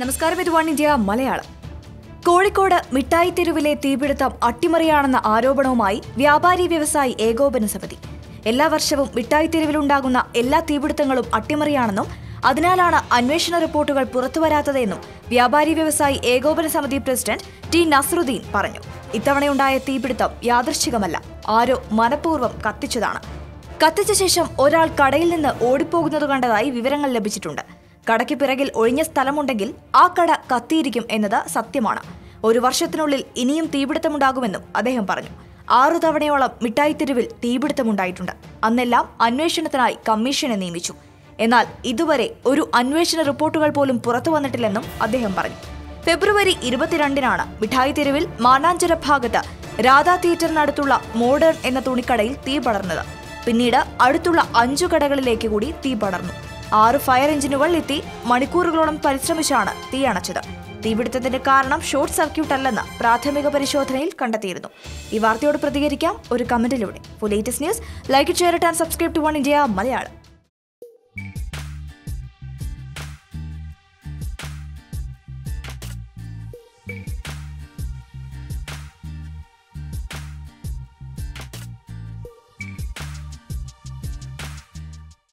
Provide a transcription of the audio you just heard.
നമസ്കാരം ഇത് one India Malayalam. Kozhikode മിഠായി തെരുവിലെ തീപിടുത്തം അട്ടിമറിയാണെന്ന ആരോപണവുമായി വ്യാപാരി വ്യവസായി ഏകോപന സമിതി. എല്ലാ വർഷവും മിഠായി തെരുവിലുണ്ടാകുന്ന എല്ലാ തീപിടുത്തങ്ങളും അട്ടിമറിയാണെന്നും അതിനാലാണ് അന്വേഷണ റിപ്പോർട്ടുകൾ പുറത്തുവരാത്തതെന്നും വ്യാപാരി വ്യവസായി ഏകോപന സമിതി പ്രസിഡന്റ് ടി നസറുദ്ദീൻ പറഞ്ഞു. ഇത്തവണയുണ്ടായ തീപിടുത്തം യാദൃശ്ചികമല്ല ആരോ മനഃപൂർവം കത്തിച്ചതാണ്. കത്തിച്ച ശേഷം ഒരാൾ കടയിൽ നിന്ന് ഓടിപ്പോകുന്നത് കണ്ടതായി വിവരങ്ങൾ ലഭിച്ചിട്ടുണ്ട്. കടയ്ക്ക് പിറകിൽ ഒഴിഞ്ഞ സ്ഥലമുണ്ടെങ്കിൽ ആ കട കത്തിയിരിക്കും എന്നത് സത്യമാണ്. ഒരു വർഷത്തിനുള്ളിൽ ഇനിയും തീപിടുത്തമുണ്ടാകുമെന്നും അദ്ദേഹം പറഞ്ഞു. ആറു തവണയോളം മിഠായി തെരുവിൽ തീപിടുത്തമുണ്ടായിട്ടുണ്ട്. അന്നെല്ലാം അന്വേഷണത്തിനായി കമ്മീഷനെ നിയമിച്ചു. എന്നാൽ ഇതുവരെ ഒരു അന്വേഷണ റിപ്പോർട്ടുകൾ പോലും പുറത്തു വന്നിട്ടില്ലെന്നും അദ്ദേഹം പറഞ്ഞു. ഫെബ്രുവരി ഇരുപത്തിരണ്ടിനാണ് മിഠായി തെരുവിൽ മാനാഞ്ചിറ ഭാഗത്ത് രാധാ തിയേറ്ററിനടുത്തുള്ള മോഡേൺ എന്ന തുണിക്കടയിൽ തീ പടർന്നത്. പിന്നീട് അടുത്തുള്ള അഞ്ചു കടകളിലേക്ക് കൂടി തീ പടർന്നു. ആറ് ഫയർ എഞ്ചിനുകൾ എത്തി മണിക്കൂറുകളോളം പരിശ്രമിച്ചാണ് തീ അണച്ചത്. തീപിടുത്തത്തിന്റെ കാരണം ഷോർട്ട് സർക്യൂട്ട് അല്ലെന്ന് പ്രാഥമിക പരിശോധനയിൽ കണ്ടെത്തിയിരുന്നു. ഈ വാർത്തയോട് പ്രതികരിക്കാം ഒരു കമന്റിലൂടെ. Latest news like share and subscribe to One India Malayalam